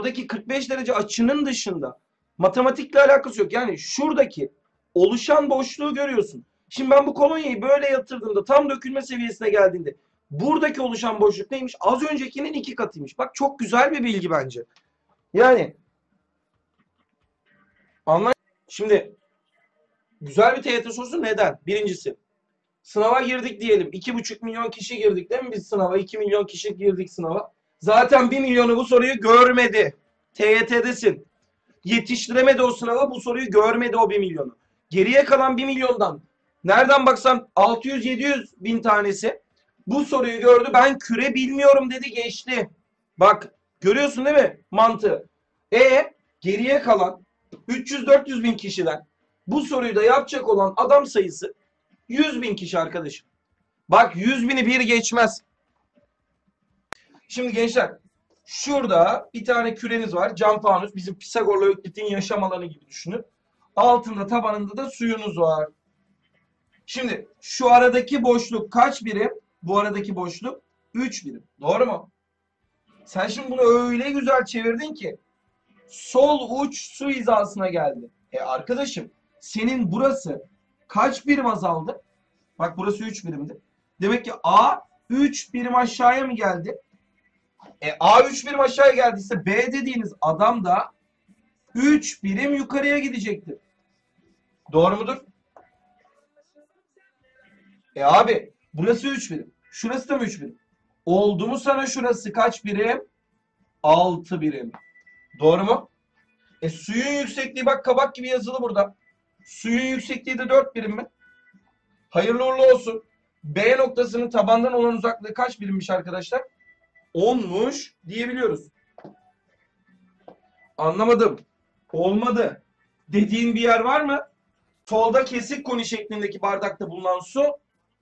oradaki 45 derece açının dışında matematikle alakası yok. Yani şuradaki oluşan boşluğu görüyorsun. Şimdi ben bu kolonyayı böyle yatırdığımda tam dökülme seviyesine geldiğinde buradaki oluşan boşluk neymiş? Az öncekinin iki katıymış. Bak çok güzel bir bilgi bence. Yani anla Şimdi güzel bir TYT sorusu neden? Birincisi sınava girdik diyelim. 2,5 milyon kişi girdik değil mi biz sınava? 2 milyon kişi girdik sınava. Zaten 1 milyonu bu soruyu görmedi. TYT'desin. Yetiştiremedi o sınava bu soruyu görmedi o 1 milyonu. Geriye kalan 1 milyondan nereden baksan 600-700 bin tanesi bu soruyu gördü. Ben küre bilmiyorum dedi geçti. Bak görüyorsun değil mi mantığı? E geriye kalan 300-400 bin kişiden bu soruyu da yapacak olan adam sayısı 100 bin kişi arkadaşım. Bak 100 bini bir geçmez. Şimdi gençler şurada bir tane küreniz var. Cam fanus. Bizim Pisagor'la Öklit'in yaşam alanı gibi düşünün. Altında tabanında da suyunuz var. Şimdi şu aradaki boşluk kaç birim? Bu aradaki boşluk 3 birim. Doğru mu? Sen şimdi bunu öyle güzel çevirdin ki sol uç su hizasına geldi. E arkadaşım senin burası kaç birim azaldı? Bak burası 3 birimdi. Demek ki A 3 birim aşağıya mı geldi? E A 3 birim aşağıya geldiyse B dediğiniz adam da 3 birim yukarıya gidecektir. Doğru mudur? E abi burası 3 birim. Şurası da mı 3 birim? Oldu mu sana şurası kaç birim? 6 birim. Doğru mu? E suyun yüksekliği bak kabak gibi yazılı burada. Suyun yüksekliği de 4 birim mi? Hayırlı uğurlu olsun. B noktasının tabandan olan uzaklığı kaç birimmiş arkadaşlar? 10'muş diyebiliyoruz. Anlamadım. Olmadı. Dediğin bir yer var mı? Solda kesik koni şeklindeki bardakta bulunan su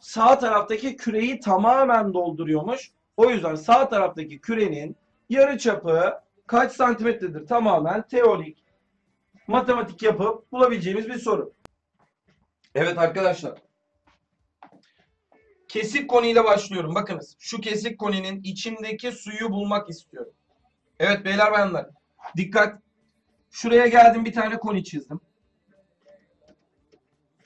sağ taraftaki küreyi tamamen dolduruyormuş. O yüzden sağ taraftaki kürenin yarı çapı kaç santimetredir? Tamamen teorik matematik yapıp bulabileceğimiz bir soru. Evet arkadaşlar. Kesik konuyla başlıyorum. Bakınız şu kesik koninin içindeki suyu bulmak istiyorum. Evet beyler bayanlar. Dikkat. Şuraya geldim bir tane koni çizdim.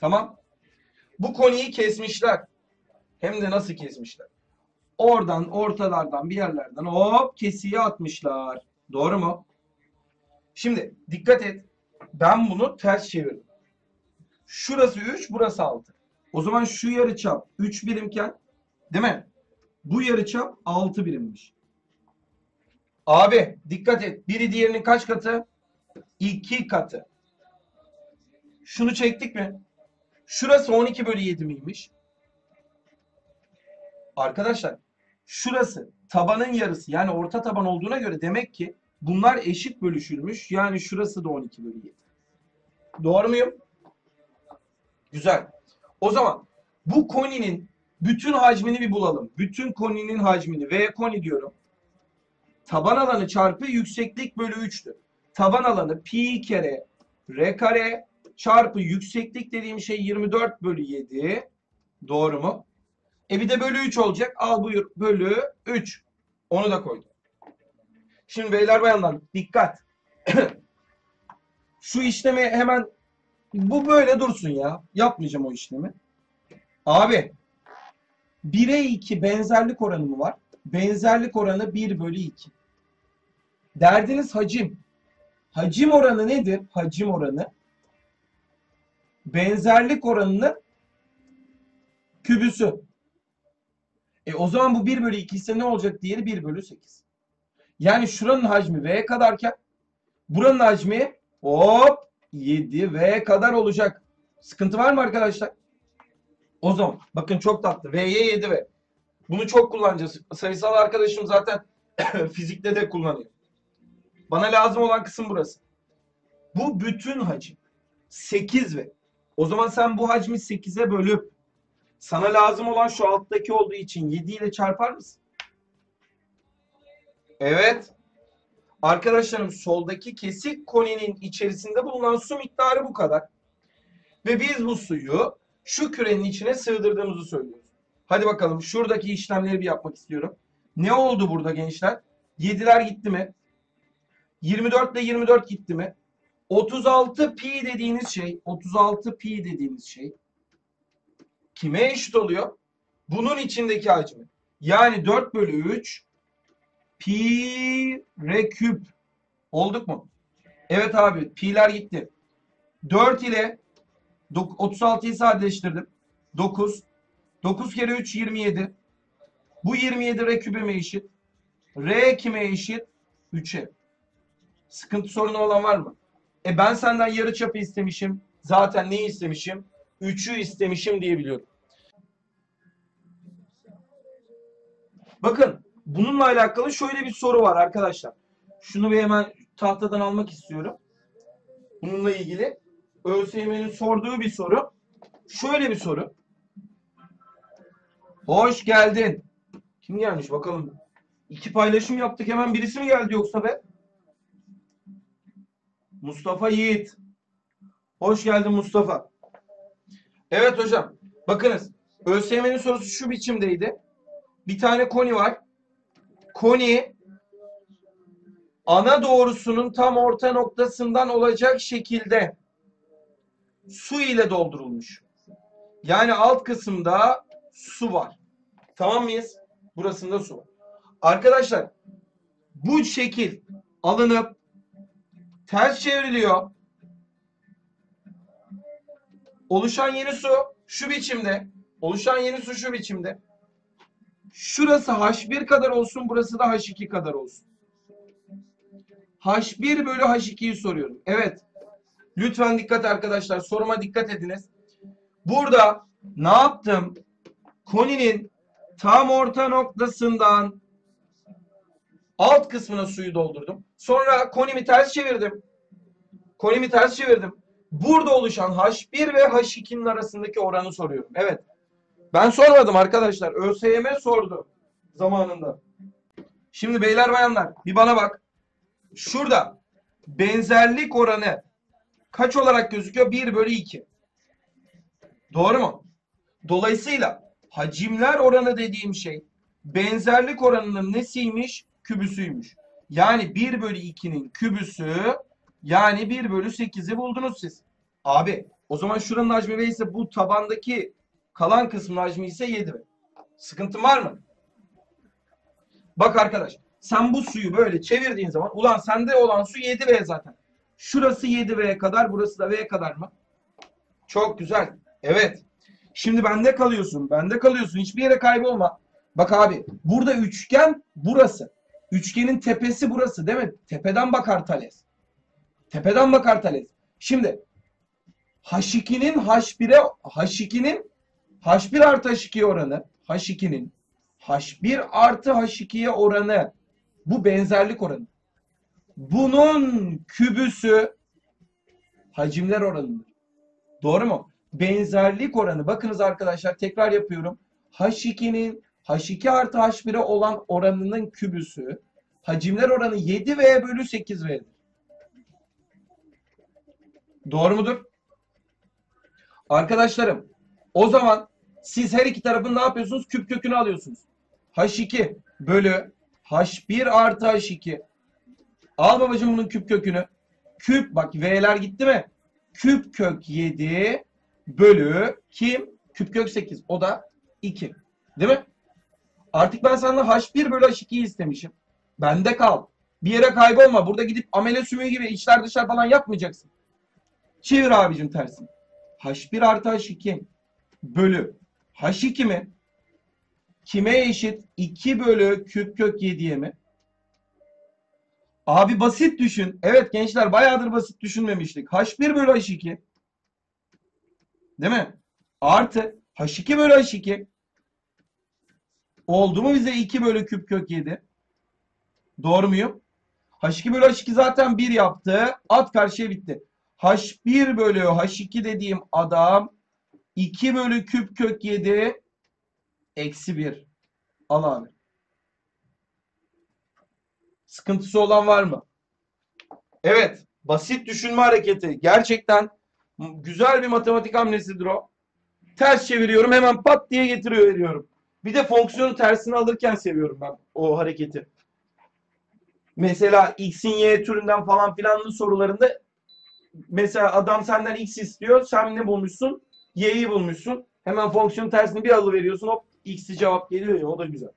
Tamam. Bu koniyi kesmişler. Hem de nasıl kesmişler? Oradan ortalardan bir yerlerden hop kesiyi atmışlar. Doğru mu? Şimdi dikkat et. Ben bunu ters çevirdim. Şurası 3, burası 6. O zaman şu yarıçap 3 birimken değil mi? Bu yarıçap 6 birimmiş. Abi dikkat et. Biri diğerinin kaç katı? 2 katı. Şunu çektik mi? Şurası 12 bölü 7 miymiş? Arkadaşlar şurası tabanın yarısı yani orta taban olduğuna göre demek ki bunlar eşit bölüşülmüş. Yani şurası da 12 bölü 7. Doğru muyum? Güzel. O zaman bu koninin bütün hacmini bir bulalım. Bütün koninin hacmini. V koni diyorum. Taban alanı çarpı yükseklik bölü 3'tü. Taban alanı pi kere r kare çarpı yükseklik dediğim şey 24 bölü 7. Doğru mu? E bir de bölü 3 olacak. Al buyur. Bölü 3. Onu da koydum. Şimdi beyler bayanlar dikkat. Şu işlemi hemen bu böyle dursun ya. Yapmayacağım o işlemi. Abi 1'e 2 benzerlik oranı mı var? Benzerlik oranı 1 bölü 2. Derdiniz hacim. Hacim oranı nedir? Hacim oranı benzerlik oranının kübüsü. E o zaman bu 1 bölü 2 ise ne olacak? Diğeri 1 bölü 8. Yani şuranın hacmi V kadarken buranın hacmi hop 7V kadar olacak. Sıkıntı var mı arkadaşlar? O zaman bakın çok tatlı. V'ye 7V. Bunu çok kullanacağız. Sayısal arkadaşım zaten fizikte de kullanıyor. Bana lazım olan kısım burası. Bu bütün hacim. 8V. O zaman sen bu hacmi 8'e bölüp sana lazım olan şu alttaki olduğu için 7 ile çarpar mısın? Evet. Arkadaşlarım soldaki kesik koninin içerisinde bulunan su miktarı bu kadar. Ve biz bu suyu şu kürenin içine sığdırdığımızı söylüyoruz. Hadi bakalım şuradaki işlemleri bir yapmak istiyorum. Ne oldu burada gençler? 7'ler gitti mi? 24 ile 24 gitti mi? 36 pi dediğiniz şey, 36 pi dediğiniz şey kime eşit oluyor? Bunun içindeki hacmi. Yani 4 bölü 3 pi r küp. Olduk mu? Evet abi pi'ler gitti. 4 ile 36'yı sadeleştirdim. 9. 9 kere 3 27. Bu 27 r küpeme eşit. R kime eşit? 3'e. Sıkıntı sorunu olan var mı? E ben senden yarıçapı istemişim. Zaten neyi istemişim? 3'ü istemişim diyebiliyorum. Bakın bununla alakalı şöyle bir soru var arkadaşlar. Şunu bir hemen tahtadan almak istiyorum. Bununla ilgili ÖSYM'nin sorduğu bir soru. Şöyle bir soru. Hoş geldin. Kim gelmiş bakalım. İki paylaşım yaptık hemen birisi mi geldi yoksa be? Mustafa Yiğit. Hoş geldin Mustafa. Evet hocam. Bakınız. ÖSYM'nin sorusu şu biçimdeydi. Bir tane koni var. Koni ana doğrusunun tam orta noktasından olacak şekilde su ile doldurulmuş. Yani alt kısımda su var. Tamam mıyız? Burasında su var. Arkadaşlar bu şekil alınıp ters çevriliyor. Oluşan yeni su şu biçimde. Oluşan yeni su şu biçimde. Şurası H1 kadar olsun, burası da H2 kadar olsun. H1 bölü H2'yi soruyorum. Evet. Lütfen dikkat arkadaşlar. Soruma dikkat ediniz. Burada ne yaptım? Koninin tam orta noktasından alt kısmına suyu doldurdum. Sonra konimi ters çevirdim. Konimi ters çevirdim. Burada oluşan H1 ve H2'nin arasındaki oranı soruyorum. Evet. Ben sormadım arkadaşlar. ÖSYM sordu zamanında. Şimdi beyler bayanlar bir bana bak. Şurada benzerlik oranı kaç olarak gözüküyor? 1 bölü 2. Doğru mu? Dolayısıyla hacimler oranı dediğim şey benzerlik oranının nesiymiş? Kübüsüymüş. Yani 1 bölü 2'nin kübüsü yani 1 bölü 8'i buldunuz siz. Abi o zaman şuranın hacmi ise bu tabandaki kalan kısmın hacmi ise 7 V. Sıkıntın var mı? Bak arkadaş sen bu suyu böyle çevirdiğin zaman ulan sende olan su 7V zaten. Şurası 7V kadar burası da V kadar mı? Çok güzel. Evet. Şimdi bende kalıyorsun. Bende kalıyorsun. Hiçbir yere kaybolma. Bak abi burada üçgen burası. Üçgenin tepesi burası değil mi? Tepeden bakar Thales. Tepeden bakar Thales. Şimdi H2'nin H1'e H2'nin H1 artı H2 oranı H2'nin H1 artı H2'ye oranı bu benzerlik oranı. Bunun kübüsü hacimler oranıdır. Doğru mu? Benzerlik oranı. Bakınız arkadaşlar tekrar yapıyorum. H2'nin H2 artı H1'e olan oranının kübüsü hacimler oranı 7V bölü 8V'dir. Doğru mudur? Arkadaşlarım o zaman siz her iki tarafın ne yapıyorsunuz? Küp kökünü alıyorsunuz. H2 bölü H1 artı H2. Al babacığım bunun küp kökünü. Küp bak V'ler gitti mi? Küp kök 7 bölü kim? Küp kök 8. O da 2. Değil mi? Artık ben senden H1 bölü H2'yi istemişim. Bende kal. Bir yere kaybolma. Burada gidip amele sümüğü gibi içler dışlar falan yapmayacaksın. Çevir abicim tersini. H1 artı H2 bölü H2 mi? Kime eşit? 2 bölü küp kök 7'ye mi? Abi basit düşün. Evet gençler bayağıdır basit düşünmemiştik. H1 bölü H2 değil mi? Artı H2 bölü H2 oldu mu bize 2 bölü küp kök 7? Doğru muyum? H2 bölü H2 zaten 1 yaptı. At karşıya bitti. H1 bölü H2 dediğim adam 2 bölü küp kök 7 eksi 1. Al abi. Sıkıntısı olan var mı? Evet. Basit düşünme hareketi. Gerçekten güzel bir matematik hamlesidir o. Ters çeviriyorum hemen pat diye getiriyor veriyorum. Bir de fonksiyonu tersine alırken seviyorum ben o hareketi. Mesela x'in y türünden falan filanlı sorularında mesela adam senden x istiyor. Sen ne bulmuşsun? Y'yi bulmuşsun. Hemen fonksiyonun tersini bir alıveriyorsun. Hop x'i cevap geliyor ya o da güzel.